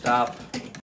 stop.